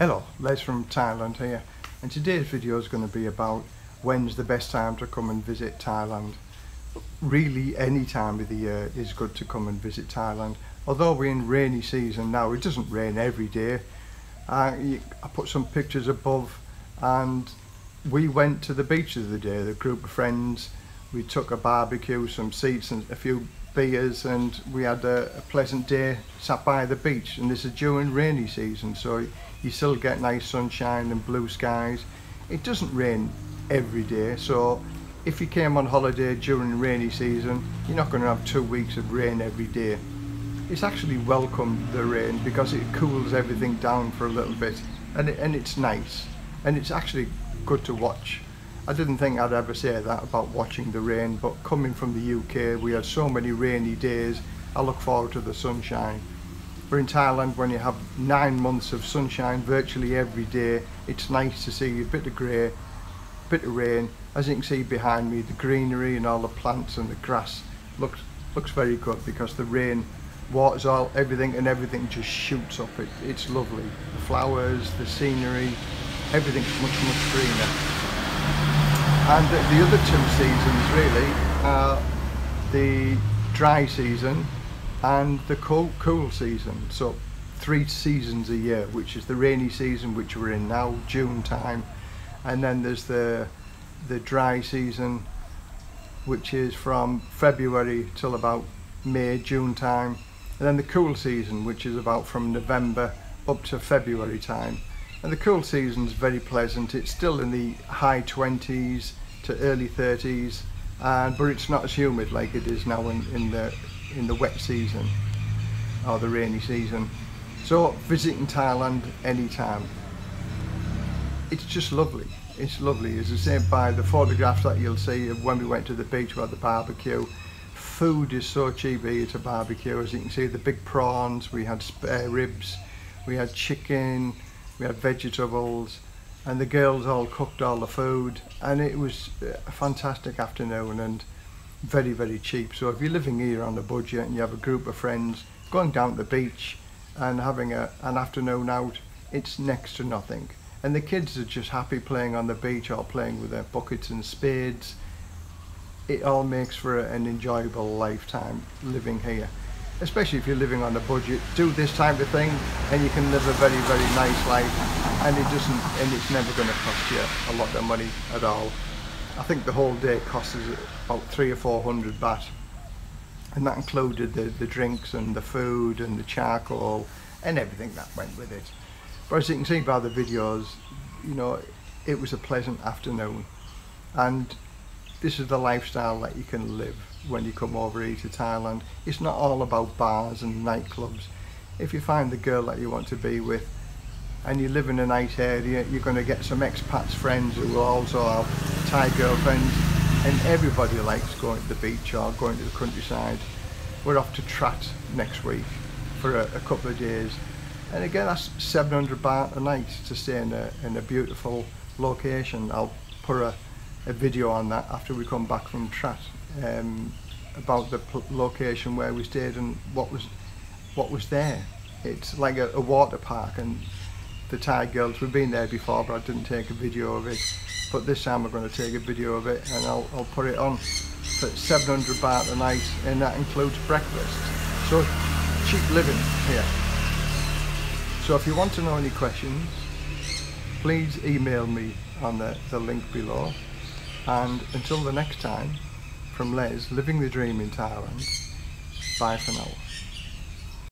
Hello, Les from Thailand here and today's video is going to be about when's the best time to come and visit Thailand. Really any time of the year is good to come and visit Thailand. Although we're in rainy season now, it doesn't rain every day. Uh, I put some pictures above and we went to the beach the day, the group of friends. We took a barbecue, some seats and a few beers and we had a, a pleasant day sat by the beach and this is during rainy season so you still get nice sunshine and blue skies. It doesn't rain every day, so if you came on holiday during rainy season, you're not going to have two weeks of rain every day. It's actually welcome the rain because it cools everything down for a little bit and, it, and it's nice and it's actually good to watch. I didn't think I'd ever say that about watching the rain, but coming from the UK, we had so many rainy days. I look forward to the sunshine. But in Thailand, when you have nine months of sunshine virtually every day, it's nice to see a bit of grey, a bit of rain. As you can see behind me, the greenery and all the plants and the grass looks looks very good because the rain waters all everything and everything just shoots up. It, it's lovely. The flowers, the scenery, everything's much, much greener. And the other two seasons really are the dry season and the cool, cool season. So three seasons a year, which is the rainy season, which we're in now, June time, and then there's the the dry season, which is from February till about May, June time, and then the cool season, which is about from November up to February time. And the cool season is very pleasant. It's still in the high 20s to early 30s, and uh, but it's not as humid like it is now in, in the in the wet season or the rainy season. So visiting Thailand anytime. It's just lovely. It's lovely. As I say by the photographs that you'll see of when we went to the beach, we had the barbecue. Food is so cheap here at a barbecue. As you can see, the big prawns, we had spare ribs, we had chicken, we had vegetables, and the girls all cooked all the food. And it was a fantastic afternoon. and very very cheap. So if you're living here on a budget and you have a group of friends going down to the beach and having a, an afternoon out it's next to nothing. And the kids are just happy playing on the beach or playing with their buckets and spades. It all makes for an enjoyable lifetime living here. Especially if you're living on a budget. Do this type of thing and you can live a very very nice life. And it doesn't and it's never going to cost you a lot of money at all I think the whole day cost us about three or four hundred baht and that included the, the drinks and the food and the charcoal and everything that went with it. But as you can see by the videos, you know, it was a pleasant afternoon and this is the lifestyle that you can live when you come over here to Thailand. It's not all about bars and nightclubs. If you find the girl that you want to be with and you live in a nice area, you're going to get some expats friends who will also have Thai girlfriends and everybody likes going to the beach or going to the countryside. We're off to Trat next week for a, a couple of days and again that's 700 baht a night to stay in a, in a beautiful location. I'll put a, a video on that after we come back from Trat um, about the location where we stayed and what was what was there. It's like a, a water park and the Thai girls. We've been there before, but I didn't take a video of it. But this time we're going to take a video of it and I'll, I'll put it on for 700 baht a night and that includes breakfast. So cheap living here. So if you want to know any questions, please email me on the, the link below. And until the next time, from Les, living the dream in Thailand, bye for now.